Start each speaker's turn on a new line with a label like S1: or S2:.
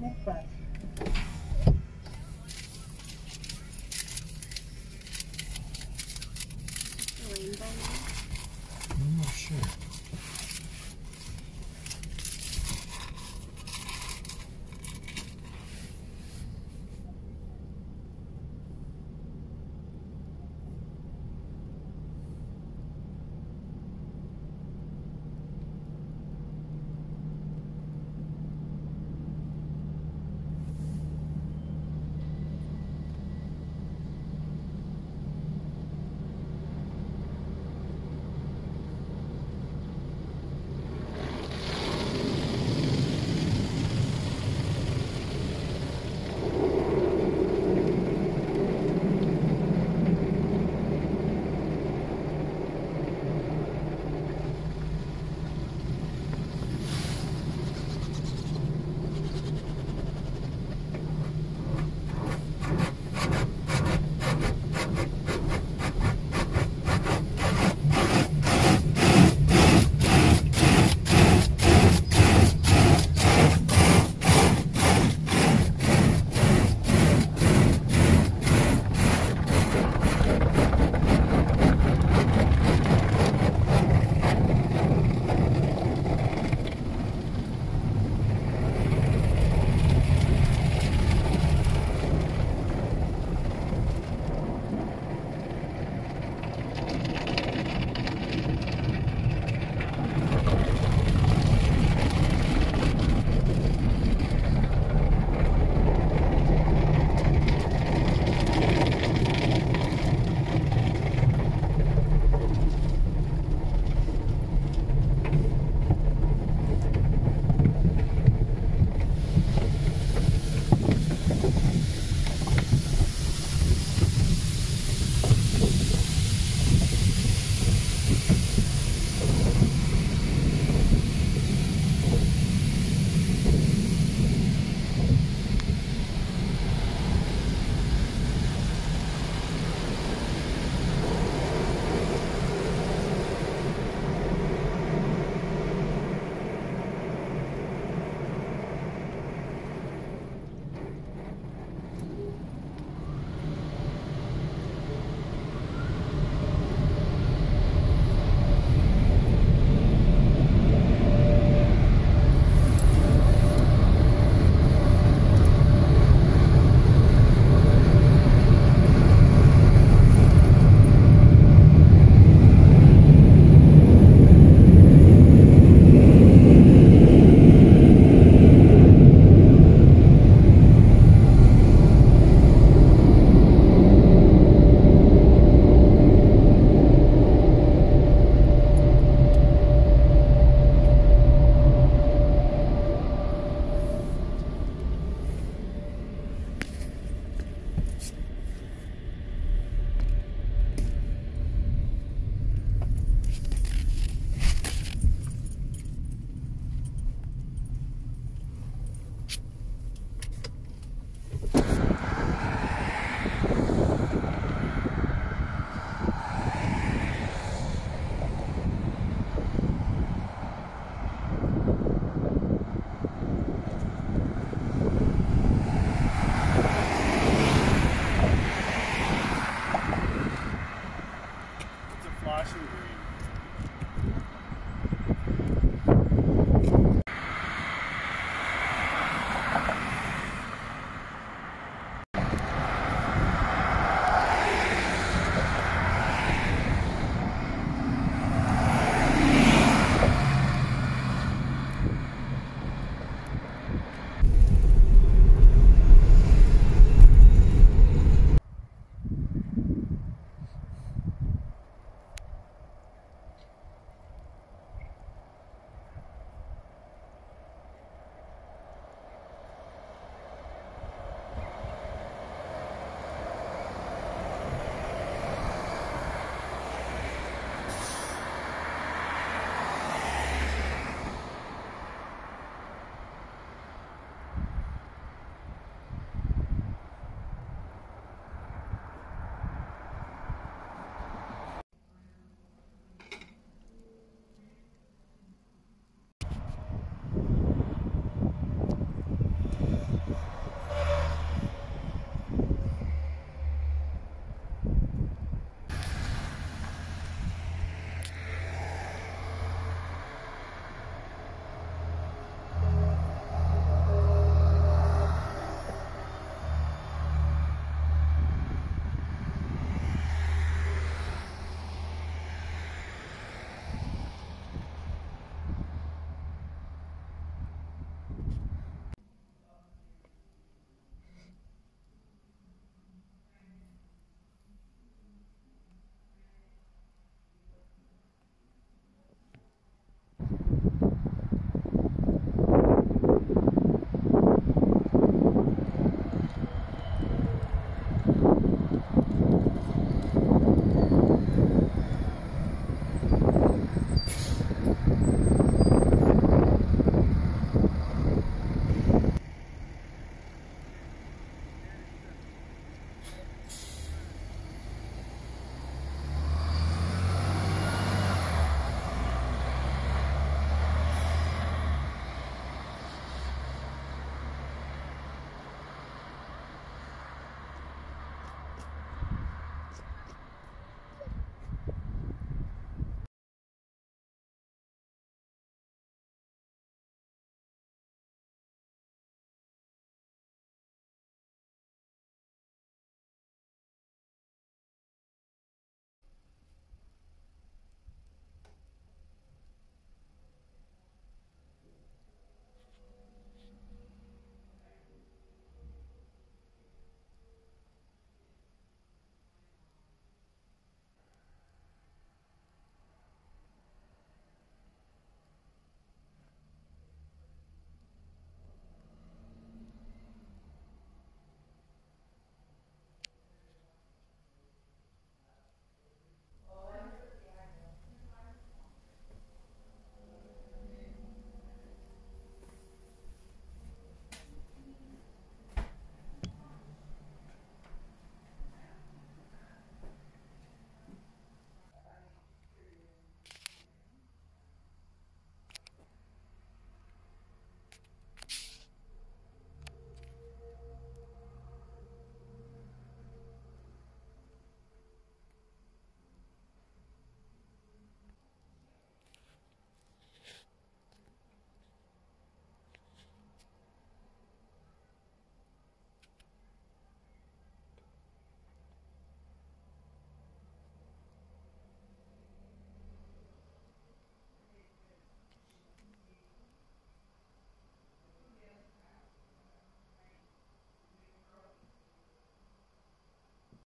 S1: next bus.
S2: Rainbow.